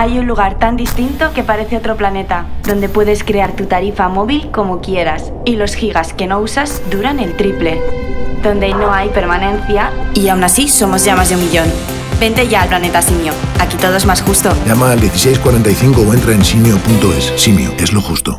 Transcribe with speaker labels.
Speaker 1: hay un lugar tan distinto que parece otro planeta, donde puedes crear tu tarifa móvil como quieras y los gigas que no usas duran el triple. Donde no hay permanencia y aún así somos ya más de un millón. Vente ya al planeta Simio. Aquí todo es más justo.
Speaker 2: Llama al 1645 o entra en simio.es. Simio es lo justo.